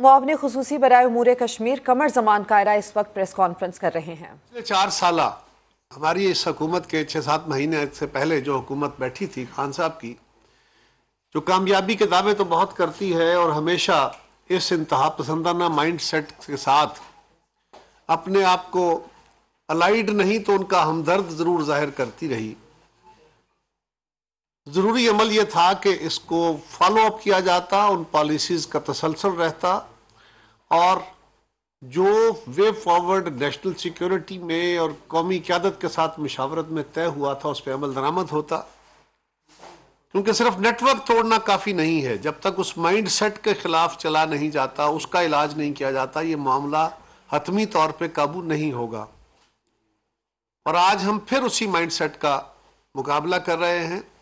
मुआवन खसूसी बरए उमूर कश्मीर कमर जमान कायरा इस वक्त प्रेस कॉन्फ्रेंस कर रहे हैं। पिछले चार साल हमारी इस हुकूमत के छः सात महीने से पहले जो हुकूमत बैठी थी खान साहब की, जो कामयाबी के दावे तो बहुत करती है और हमेशा इस इंतहा पसंदाना माइंड सेट के साथ अपने आप को अलाइड नहीं तो उनका हमदर्द ज़रूर ज़ाहिर करती रही। ज़रूरी अमल ये था कि इसको फॉलो अप किया जाता, उन पॉलिसीज़ का तसलसल रहता और जो वे फॉरवर्ड नेशनल सिक्योरिटी में और कौमी क्यादत के साथ मशावरत में तय हुआ था, उस पर अमल दरामद होता। क्योंकि सिर्फ़ नेटवर्क तोड़ना काफ़ी नहीं है। जब तक उस माइंड सेट के खिलाफ चला नहीं जाता, उसका इलाज नहीं किया जाता, ये मामला हतमी तौर पे काबू नहीं होगा। और आज हम फिर उसी माइंड सेट का मुकाबला कर रहे हैं।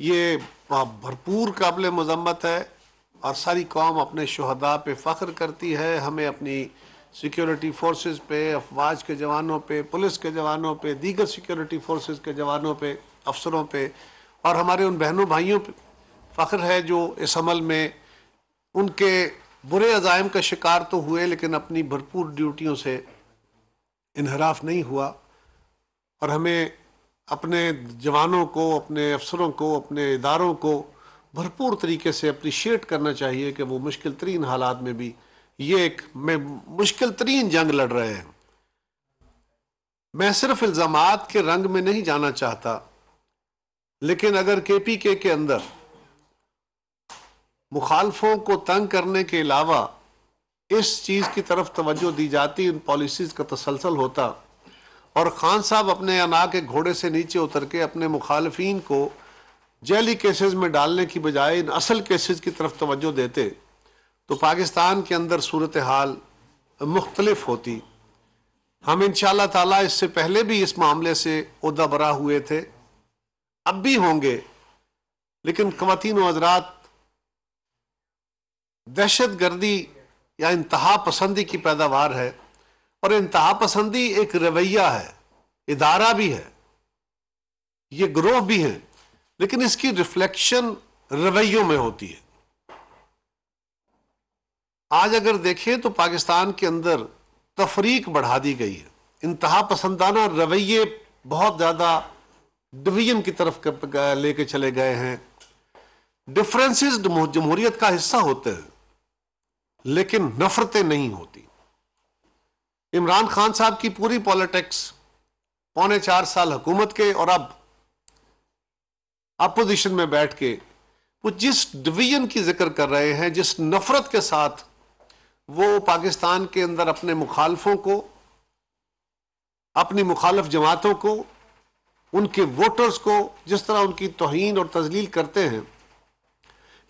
ये भरपूर काबिल मजम्मत है। और सारी कौम अपने शहदा पे फ़ख्र करती है, हमें अपनी सिक्योरिटी फोर्सेस पे, अफवाज के जवानों पे, पुलिस के जवानों पे, दीगर सिक्योरिटी फोर्सेस के जवानों पे, अफसरों पे और हमारे उन बहनों भाइयों पे फ़ख्र है जो इस अमल में उनके बुरे अजायम का शिकार तो हुए, लेकिन अपनी भरपूर ड्यूटियों से इनहराफ नहीं हुआ। और हमें अपने जवानों को, अपने अफसरों को, अपने इदारों को भरपूर तरीके से अप्रिशिएट करना चाहिए कि वो मुश्किल तरीन हालात में भी ये एक मैं मुश्किल तरीन जंग लड़ रहे हैं। मैं सिर्फ़ इल्ज़ाम के रंग में नहीं जाना चाहता, लेकिन अगर के पी के के अंदर मुखालफों को तंग करने के अलावा इस चीज़ की तरफ़ तवज्जो दी जाती, उन पॉलिसीज़ का तसलसल होता, और ख़ान साहब अपने अना के घोड़े से नीचे उतर के अपने मुखालफी को जैली केसेस में डालने की बजाय इन असल केसेस की तरफ़ तवज्जो देते तो पाकिस्तान के अंदर सूरत हाल मुख्तलफ होती। हम इन ताला इससे पहले भी इस मामले से उदा बरा हुए थे, अब भी होंगे, लेकिन खवतिन हजरात दहशत गर्दी या इंतहा पसंदी की पैदावार है, और इंतहा पसंदी एक रवैया है, इदारा भी है, ये ग्रोह भी है। लेकिन इसकी रिफ्लेक्शन रवैयों में होती है। आज अगर देखें तो पाकिस्तान के अंदर तफरीक बढ़ा दी गई है। इंतहा पसंदाना रवैये बहुत ज़्यादा डिवीज़न की तरफ़ लेके चले गए हैं। डिफरेंसेस जमहूरियत का हिस्सा होते हैं, लेकिन नफरतें नहीं होती। इमरान खान साहब की पूरी पॉलिटिक्स पौने चार साल हुकूमत के और अब अपोजिशन में बैठ के वो जिस डिवीज़न की ज़िक्र कर रहे हैं, जिस नफरत के साथ वो पाकिस्तान के अंदर अपने मुखालफों को, अपनी मुखालफ जमातों को, उनके वोटर्स को जिस तरह उनकी तोहन और तजलील करते हैं,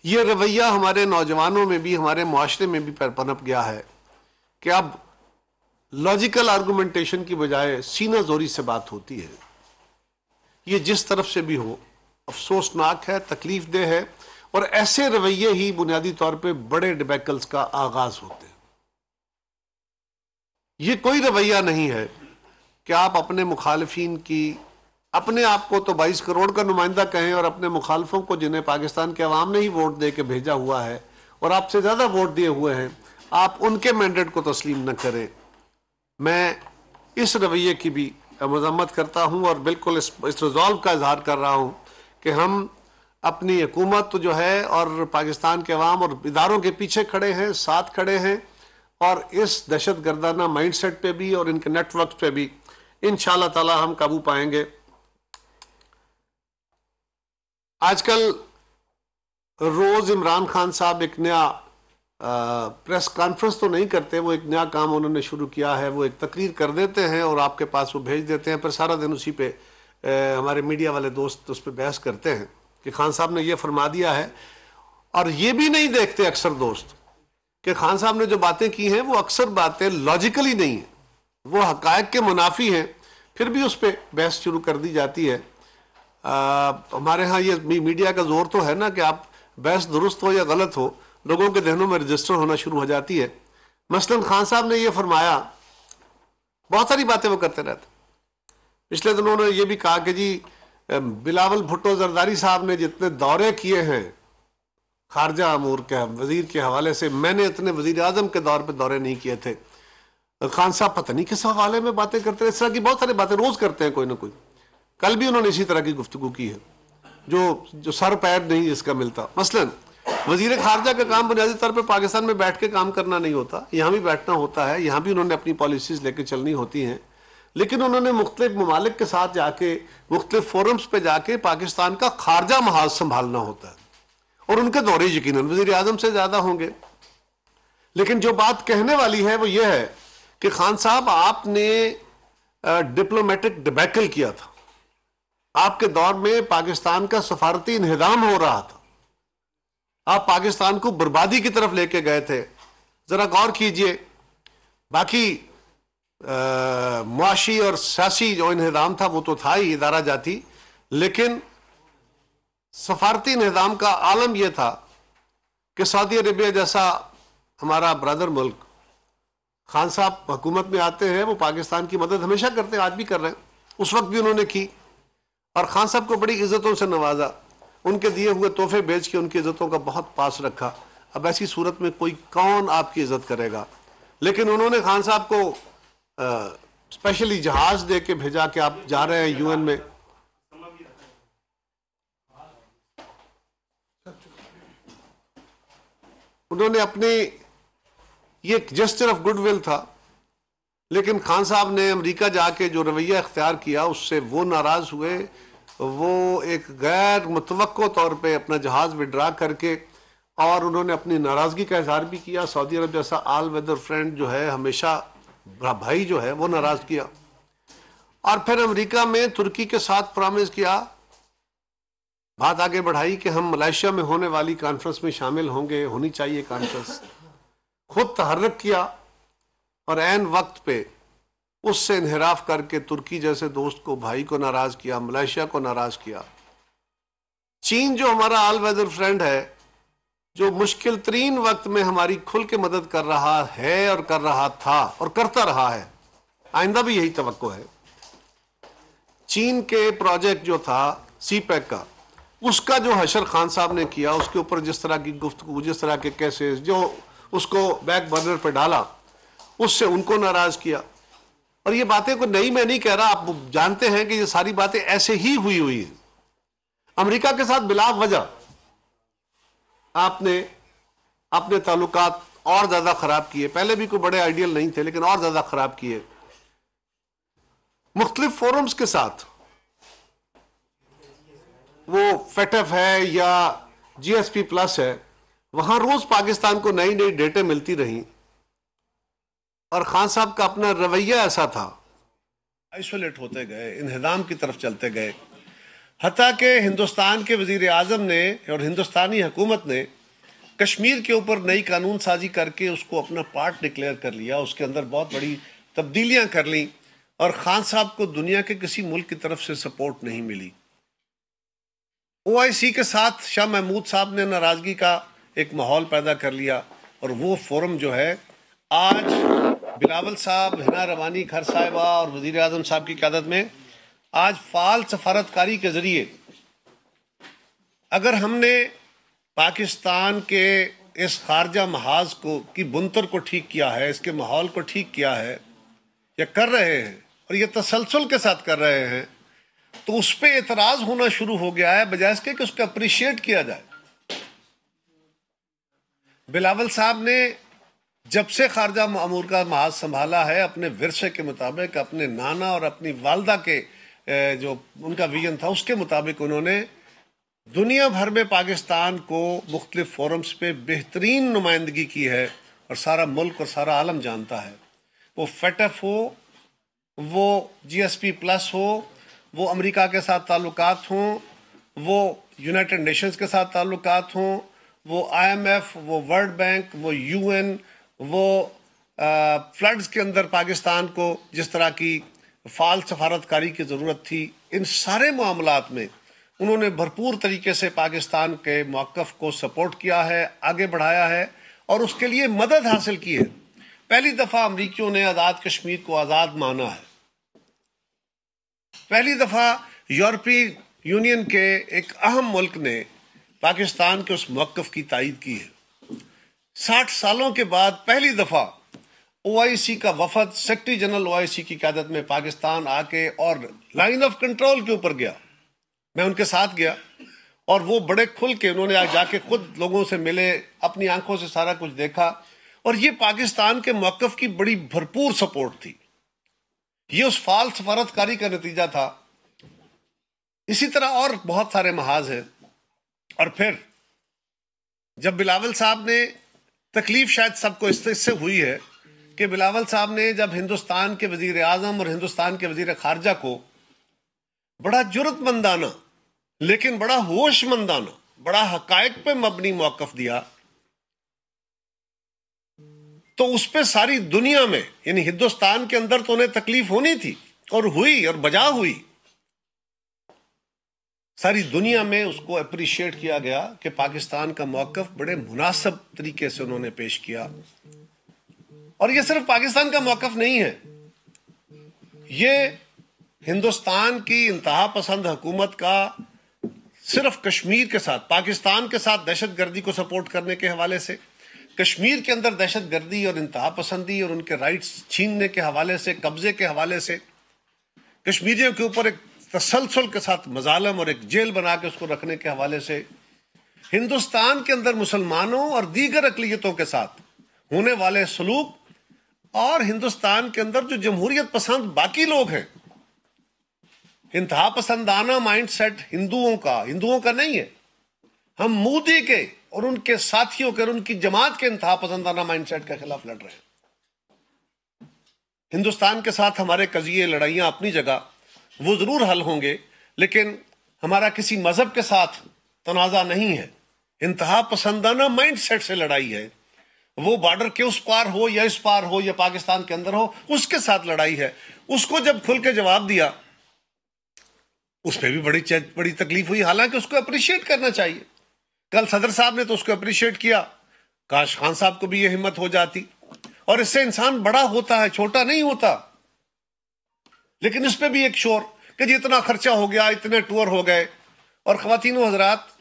ये रवैया हमारे नौजवानों में भी, हमारे माशरे में भी पनप गया है कि अब लॉजिकल आर्गूमेंटेशन की बजाय सीना जोरी से बात होती है। ये जिस तरफ़ से भी हो अफसोसनाक है तकलीफ़ दे है और ऐसे रवैये ही बुनियादी तौर पे बड़े डिबैकल्स का आगाज़ होते हैं। ये कोई रवैया नहीं है कि आप अपने मुखालफी की अपने आप को तो 22 करोड़ का नुमाइंदा कहें और अपने मुखालफों को जिन्हें पाकिस्तान के अवाम ने ही वोट दे के भेजा हुआ है और आपसे ज़्यादा वोट दिए हुए हैं, आप उनके मैंडेट को तस्लीम न करें। मैं इस रवैये की भी मजम्मत करता हूँ और बिल्कुल इस इस रिजॉल्व का इजहार कर रहा हूँ। कि हम अपनी हुकूमत जो है और पाकिस्तान के अवाम और इदारों के पीछे खड़े हैं, साथ खड़े हैं और इस दहशत गर्दाना माइंड सेट पर भी और इनके नेटवर्क पर भी इन ताला हम काबू पाएँगे। आजकल रोज़ इमरान खान साहब एक नया प्रेस कॉन्फ्रेंस तो नहीं करते, वो एक नया काम उन्होंने शुरू किया है, वो एक तकरीर कर देते हैं और आपके पास वो भेज देते हैं फिर सारा दिन उसी पे हमारे मीडिया वाले दोस्त उस पर बहस करते हैं कि खान साहब ने ये फरमा दिया है और ये भी नहीं देखते अक्सर दोस्त कि खान साहब ने जो बातें की हैं वो अक्सर बातें लॉजिकली नहीं है। वो हकायक के मुनाफी हैं फिर भी उस पर बहस शुरू कर दी जाती है। आ, हमारे यहाँ ये मीडिया का ज़ोर तो है ना कि आप बहस दुरुस्त हो या गलत हो लोगों के जहनों में रजिस्टर होना शुरू हो जाती है। मसलन खान साहब ने यह फरमाया बहुत सारी बातें वो करते रहते पिछले दिनों उन्होंने ये भी कहा कि जी बिलावल भुट्टो जरदारी साहब ने जितने दौरे किए हैं, खारजा अमूर के वज़ीर के हवाले से, मैंने इतने वज़ीर आज़म के दौर पर दौरे नहीं किए थे। खान साहब पता नहीं किस हवाले में बातें करते हैं इस तरह की बहुत सारी बातें रोज करते हैं कोई ना कोई। कल भी उन्होंने इसी तरह की गुफ्तु की है, जो जो सर पैर नहीं इसका मिलता। मसलन, वज़ीर खारजा का काम बुनियादी तौर पर पाकिस्तान में बैठ के काम करना नहीं होता। यहाँ भी बैठना होता है, यहाँ भी उन्होंने अपनी पॉलिसीज़ लेके चलनी होती हैं। लेकिन उन्होंने मुख्तलिफ़ ममालिक के साथ जाके, मुख्तलिफ़ फोरम्स पर जाके पाकिस्तान का खारजा महाज संभालना होता है। और उनके दौरे यकीन वज़ीर आज़म से ज़्यादा होंगे। लेकिन जो बात कहने वाली है, वो ये है कि खान साहब, आपने डिप्लोमेटिक डिबैकल किया था। आपके दौर में पाकिस्तान का सफारती इंहदाम हो रहा था। आप पाकिस्तान को बर्बादी की तरफ़ लेके गए थे। जरा गौर कीजिए। बाकी मुआशी और सियासी जो इंहदाम था, वो तो था ही, इदारा जाती। लेकिन सफारती निज़ाम का आलम यह था कि सऊदी अरबिया जैसा हमारा ब्रदर मुल्क, खान साहब हुकूमत में आते हैं, वो पाकिस्तान की मदद हमेशा करते हैं, आज भी कर रहे हैं। उस वक्त भी उन्होंने की। और खान साहब को बड़ी इज्जतों से नवाजा। उनके दिए हुए तोहफे बेच के उनकी इज्जतों का बहुत पास रखा। अब ऐसी सूरत में कोई कौन आपकी इज़्ज़त करेगा? लेकिन उन्होंने खान साहब को स्पेशली जहाज़ दे के भेजा के आप जा रहे हैं यूएन में। उन्होंने अपने, ये जस्ट ऑफ़ गुडविल था, लेकिन खान साहब ने अमेरिका जाके जो रवैया अख्तियार किया, उससे वो नाराज़ हुए। वो एक गैर मुतव तौर पे अपना जहाज़ विड्रा करके और उन्होंने अपनी नाराज़गी का इजहार भी किया। सऊदी अरब जैसा आल वेदर फ्रेंड जो है, हमेशा भाई जो है, वो नाराज़ किया। और फिर अमेरिका में तुर्की के साथ प्रॉमिस किया, बात आगे बढ़ाई कि हम मलेशिया में होने वाली कॉन्फ्रेंस में शामिल होंगे, होनी चाहिए कॉन्फ्रेंस खुद तहरक किया और एन वक्त पे उससे इनहराफ करके तुर्की जैसे दोस्त को, भाई को नाराज़ किया, मलेशिया को नाराज़ किया। चीन जो हमारा आल वेदर फ्रेंड है जो मुश्किल तरीन वक्त में हमारी खुल के मदद कर रहा है और कर रहा था और करता रहा है, आइंदा भी यही तो है। चीन के प्रोजेक्ट जो था सी पैक का, उसका जो हशर खान साहब ने किया, उसके ऊपर जिस तरह की गुफ्तु जिस तरह के केसेस जो उसको बैक बर्नर पर डाला, उससे उनको नाराज़ किया। और ये बातें को नई मैं नहीं कह रहा, आप जानते हैं कि ये सारी बातें ऐसे ही हुई हुई है। अमेरिका के साथ बिला वजह आपने अपने ताल्लुकात और ज़्यादा खराब किए। पहले भी कोई बड़े आइडियल नहीं थे, लेकिन और ज़्यादा खराब किए। मुख्तलिफ़ फोरम्स के साथ वो फेटफ है या जीएसपी प्लस है, वहाँ रोज पाकिस्तान को नई नई डेटे मिलती रही। और खान साहब का अपना रवैया ऐसा था। आइसोलेट होते गए इन्हदाम की तरफ़ चलते गए। हती के हिंदुस्तान के वज़ीर आज़म ने और हिंदुस्तानी हुकूमत ने कश्मीर के ऊपर नई कानून साजी करके उसको अपना पार्ट डिक्लेयर कर लिया, उसके अंदर बहुत बड़ी तब्दीलियाँ कर ली और खान साहब को दुनिया के किसी मुल्क की तरफ़ से सपोर्ट नहीं मिली। ओआईसी के साथ शाह महमूद साहब ने नाराज़गी का एक माहौल पैदा कर लिया और वो फोरम जो है, आज बिलावल साहब, हिना रवानी, खर साहिबा और वज़ीर अजम साहब की क्यादत में आज फाल सफारतकारी के ज़रिए, अगर हमने पाकिस्तान के इस खारजा महाज को, की बुनतर को ठीक किया है, इसके माहौल को ठीक किया है, या कर रहे हैं, और ये तसलसल के साथ कर रहे हैं तो उस पर एतराज़ होना शुरू हो गया है, बजाय इसके कि उसको अप्रिशिएट किया जाए। बिलावल साहब ने जब से खारजा अमूर का महाज संभाला है, अपने विरसे के मुताबिक, अपने नाना और अपनी वालदा के जो उनका विजन था, उसके मुताबिक उन्होंने दुनिया भर में पाकिस्तान को मुख्तलिफ़ फोरम्स पे बेहतरीन नुमाइंदगी की है और सारा मुल्क और सारा आलम जानता है। वो फेटफ हो, वो जीएसपी प्लस हो, वो अमेरिका के साथ ताल्लुकात हों, वो यूनाइटेड नेशंस के साथ ताल्लुकात हों, वो आईएमएफ वो वर्ल्ड बैंक वो यूएन वो फ्लड्स के अंदर पाकिस्तान को जिस तरह की फाल सफारतकारी की ज़रूरत थी। इन सारे मामला में उन्होंने भरपूर तरीके से पाकिस्तान के मौक़ को सपोर्ट किया है, आगे बढ़ाया है और उसके लिए मदद हासिल की है। पहली दफ़ा अमरीकियों ने आज़ाद कश्मीर को आज़ाद माना है। पहली दफ़ा यूरोपीय यूनियन के एक अहम मुल्क ने पाकिस्तान के उस मौकफ की तायद की है। साठ सालों के बाद पहली दफ़ा ओआईसी का वफद सेक्रेटरी जनरल ओआईसी की क्यादत में पाकिस्तान आके और लाइन ऑफ़ कंट्रोल के ऊपर गया। मैं उनके साथ गया और वो बड़े खुल के उन्होंने आज जाके खुद लोगों से मिले, अपनी आँखों से सारा कुछ देखा और ये पाकिस्तान के मौकफ की बड़ी भरपूर सपोर्ट थी। ये उस फाल सफारतकारी का नतीजा था। इसी तरह और बहुत सारे महाज हैं। और फिर जब बिलावल साहब ने तकलीफ़ शायद सबको इससे हुई है कि बिलावल साहब ने जब हिंदुस्तान के वज़ीर आज़म और हिंदुस्तान के वज़ीर खारजा को बड़ा जरूरतमंदाना लेकिन बड़ा होशमंदाना, बड़ा हकायक पे मबनी मौकफ दिया तो उस पर सारी दुनिया में, यानी हिंदुस्तान के अंदर तो उन्हें तकलीफ़ होनी थी, और हुई, और बजा हुई। सारी दुनिया में उसको अप्रिशिएट किया गया कि पाकिस्तान का मौकफ बड़े मुनासिब तरीके से उन्होंने पेश किया। और यह सिर्फ़ पाकिस्तान का मौकफ नहीं है। ये हिंदुस्तान की इंतहा पसंद हुकूमत का सिर्फ़ कश्मीर के साथ, पाकिस्तान के साथ दहशत गर्दी को सपोर्ट करने के हवाले से, कश्मीर के अंदर दहशत गर्दी और इंतहा पसंदी और उनके राइट्स छीनने के हवाले से, कब्जे के हवाले से, कश्मीरियों के ऊपर एक तसलसल के साथ मजालम और एक जेल बना के उसको रखने के हवाले से, हिंदुस्तान के अंदर मुसलमानों और दीगर अकलीतों के साथ होने वाले सलूक और हिंदुस्तान के अंदर जो जमहूरियत पसंद बाकी लोग हैं। इंतहा पसंदाना माइंड सेट हिंदुओं का हिंदुओं का नहीं है। हम मोदी के और उनके साथियों के और उनकी जमात के इंतहा पसंदाना माइंड सेट के खिलाफ लड़ रहे हैं। हिंदुस्तान के साथ हमारे कजिए लड़ाइयाँ अपनी जगह, वो ज़रूर हल होंगे, लेकिन हमारा किसी मज़हब के साथ तनाजा नहीं है। इंतहा पसंदाना माइंड सेट से लड़ाई है। वो बॉर्डर के उस पार हो या इस पार हो या पाकिस्तान के अंदर हो, उसके साथ लड़ाई है। उसको जब खुल के जवाब दिया, उस पर भी बड़ी बड़ी तकलीफ़ हुई। हालाँकि उसको अप्रिशिएट करना चाहिए। कल सदर साहब ने तो उसको अप्रिशिएट किया। काश खान साहब को भी ये हिम्मत हो जाती। और इससे इंसान बड़ा होता है, छोटा नहीं होता। लेकिन इस पर भी एक शोर कि जी इतना खर्चा हो गया, इतने टूर हो गए। और खातिन हजरात,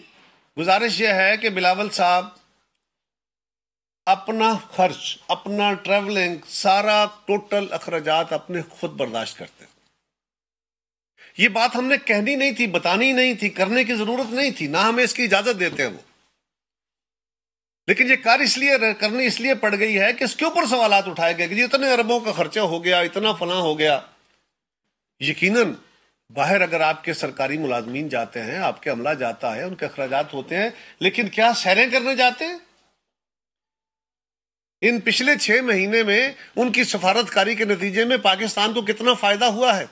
गुजारिश यह है कि बिलावल साहब अपना खर्च, अपना ट्रेवलिंग सारा टोटल अखराज अपने खुद बर्दाश्त करते हैं। ये बात हमने कहनी नहीं थी, बतानी नहीं थी, करने की ज़रूरत नहीं थी, ना हमें इसकी इजाज़त देते हैं वो। लेकिन ये कार्य इसलिए, करनी इसलिए पड़ गई है कि इसके ऊपर सवाल उठाए गए कि इतने अरबों का खर्चा हो गया, इतना फला हो गया। यकीनन, बाहर अगर आपके सरकारी मुलाजमीन जाते हैं, आपके अमला जाता है, उनके अखराज होते हैं, लेकिन क्या सैरें करने जाते हैं? इन पिछले छह महीने में उनकी सफारतकारी के नतीजे में पाकिस्तान को कितना फ़ायदा हुआ है?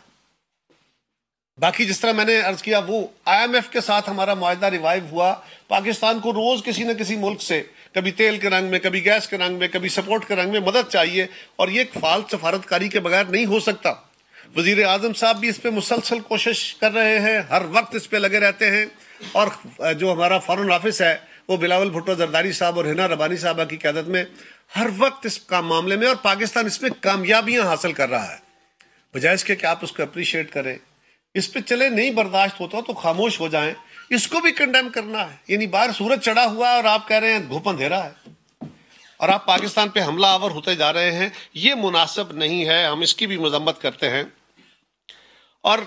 बाकी जिस तरह मैंने अर्ज़ किया, वो आईएमएफ के साथ हमारा मुआदा रिवाइव हुआ। पाकिस्तान को रोज किसी न किसी मुल्क से कभी तेल के रंग में, कभी गैस के रंग में, कभी सपोर्ट के रंग में मदद चाहिए और ये फाल सफारतकारी के बगैर नहीं हो सकता। वज़ीर आज़म साहब भी इस पर मुसलसल कोशिश कर रहे हैं, हर वक्त इस पर लगे रहते हैं और जो हमारा फॉरन ऑफ़िस है वो बिलावल भुट्टो, जरदारी साहब और हिना रबानी साहबा की क्यादत में हर वक्त इस काम मामले में और पाकिस्तान इसमें कामयाबियाँ हासिल कर रहा है। बजाय इसके कि आप उसको अप्रिशिएट करें। इस पे चले, नहीं बर्दाश्त होता तो खामोश हो जाएँ। इसको भी कंडेम करना है। यानी बाहर सूरज चढ़ा हुआ और आप कह रहे हैं धूप अंधेरा है। और आप पाकिस्तान पे हमला आवर होते जा रहे हैं, ये मुनासिब नहीं है। हम इसकी भी मजम्मत करते हैं। और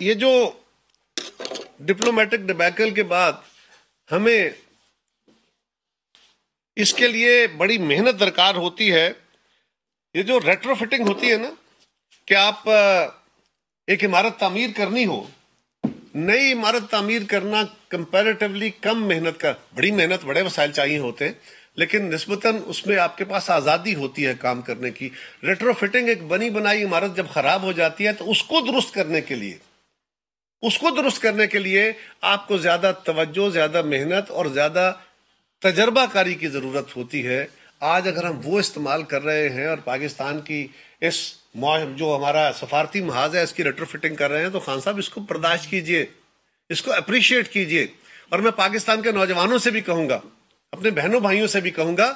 ये जो डिप्लोमेटिक डिबैकल के बाद हमें इसके लिए बड़ी मेहनत दरकार होती है। ये जो रेट्रोफिटिंग होती है ना, कि आप एक इमारत तामीर करनी हो, नई इमारत तामीर करना कंपैरेटिवली कम मेहनत का, बड़ी मेहनत, बड़े वसाइल चाहिए होते हैं लेकिन नस्बतन उसमें आपके पास आज़ादी होती है काम करने की। रेट्रोफिटिंग एक बनी बनाई इमारत जब खराब हो जाती है तो उसको दुरुस्त करने के लिए उसको दुरुस्त करने के लिए आपको ज़्यादा तवज्जो, ज़्यादा मेहनत और ज़्यादा तजर्बाकारी की ज़रूरत होती है। आज अगर हम वो इस्तेमाल कर रहे हैं और पाकिस्तान की इस जो हमारा सफारती महाज है, इसकी रेट्रोफिटिंग कर रहे हैं तो खान साहब, इसको बर्दाश्त कीजिए, इसको अप्रिशिएट कीजिए। और मैं पाकिस्तान के नौजवानों से भी कहूँगा, अपने बहनों भाइयों से भी कहूँगा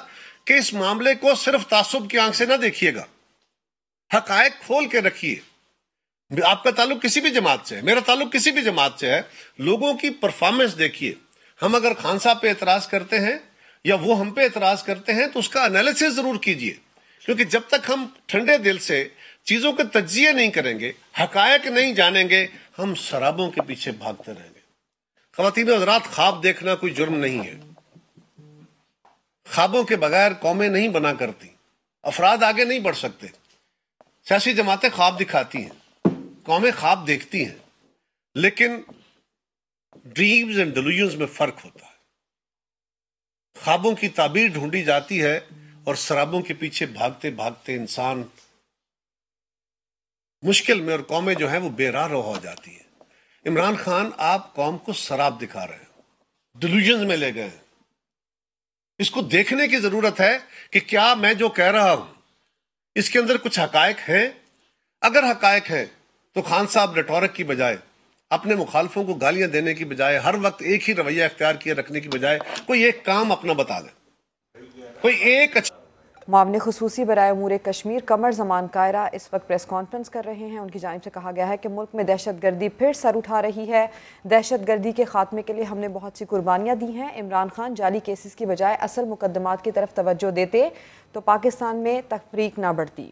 कि इस मामले को सिर्फ़ तासुब की आँख से ना देखिएगा। हकायक खोल के रखिए। आपका ताल्लुक किसी भी जमात से है, मेरा ताल्लुक किसी भी जमात से है, लोगों की परफॉर्मेंस देखिए। हम अगर खान साहब पे एतराज़ करते हैं या वो हम पे एतराज़ करते हैं तो उसका एनालिसिस ज़रूर कीजिए। क्योंकि जब तक हम ठंडे दिल से चीज़ों के तजिए नहीं करेंगे, हकायक नहीं जानेंगे, हम शराबों के पीछे भागते रहेंगे। खातन हजरात, ख्वाब देखना कोई जुर्म नहीं है। ख्वाबों के बगैर कौमें नहीं बना करती, अफराद आगे नहीं बढ़ सकते। सियासी जमातें ख्वाब दिखाती हैं। कौमें ख्वाब देखती हैं, लेकिन ड्रीम्स एंड डिल्यूजन्स में फ़र्क होता है। ख्वाबों की ताबीर ढूंढी जाती है और शराबों के पीछे भागते भागते इंसान मुश्किल में और कौमें जो है वो बेरार हो जाती है। इमरान खान, आप कौम को शराब दिखा रहे हैं डिल्यूजन में ले गए हैं। इसको देखने की ज़रूरत है कि क्या मैं जो कह रहा हूँ, इसके अंदर कुछ हकायक है? अगर हकायक है तो खान साहब रेटोरिक की बजाय, अपने मुखालफों को गालियाँ देने की बजाय, हर वक्त एक ही रवैया अख्तियार किए रखने की बजाय, कोई एक काम अपना बता दें। कोई एक अच्छा मामले खसूसी बरए अमूर कश्मीर, कमर जमान कायरा इस वक्त प्रेस कॉन्फ्रेंस कर रहे हैं। उनकी जानब से कहा गया है कि मुल्क में दहशत गर्दी फिर सर उठा रही है। दहशत गर्दी के खात्मे के लिए हमने बहुत सी कुर्बानियाँ दी हैं। इमरान खान जाली केसेस की बजाय असल मुकदमात की तरफ़ तवज्जो देते तो पाकिस्तान में तफरीक ना बढ़ती।